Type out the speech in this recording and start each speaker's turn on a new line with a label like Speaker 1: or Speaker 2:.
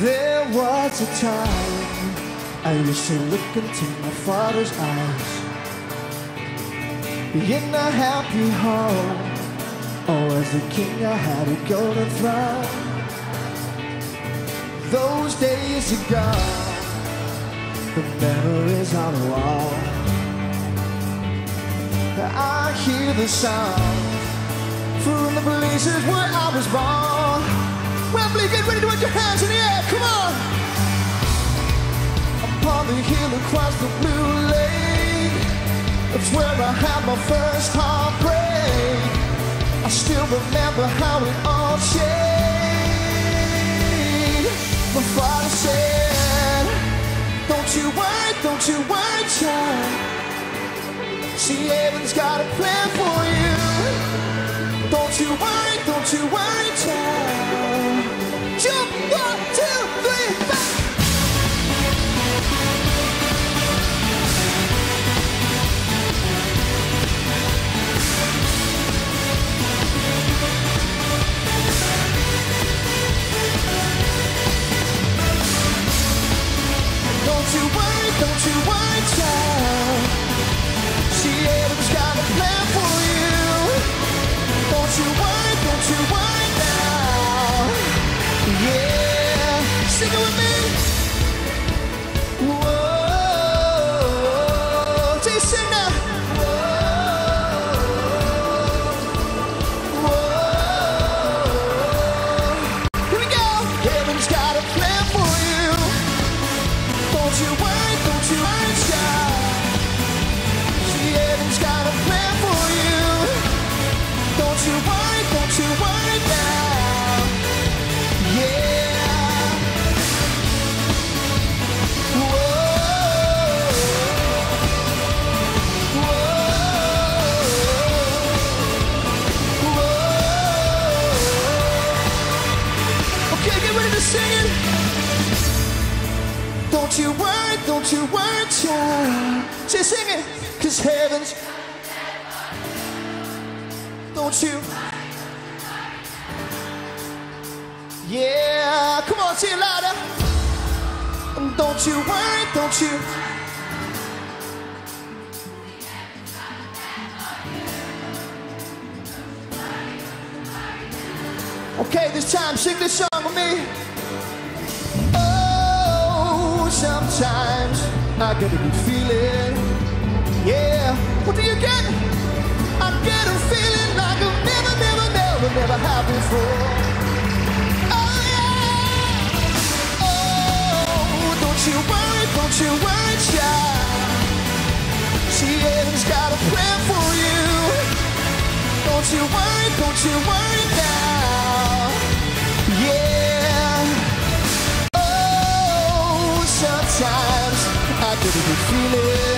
Speaker 1: was a time I used to look into my father's eyes. In a happy home, oh, as a king I had a golden throne. Those days are gone, the memories on the wall. I hear the sound from the places where I was born. Wembley, get ready to put your hands in the air, come on! Upon the hill across the blue lake, that's where I had my first heartbreak. I still remember how it all changed. My father said, Don't you worry, don't you worry, child. See, heaven's got a plan for you. Don't you worry, don't you worry, child. Jump, one, two, three, four. Don't you worry, don't you worry, child. Yeah, sing it with me. Don't you worry, don't you worry, child. Sing it, cause heaven's. Don't you? Yeah, come on, say it louder. Don't you worry, don't you? Okay, this time sing this song with me. Sometimes I get a good feeling. Yeah, what do you get? I get a feeling like I've never, never, never, never had before. Oh, yeah. Oh, don't you worry, don't you worry, child. See, heaven's got a plan for you. Don't you worry, don't you worry Sometimes I get a good feeling.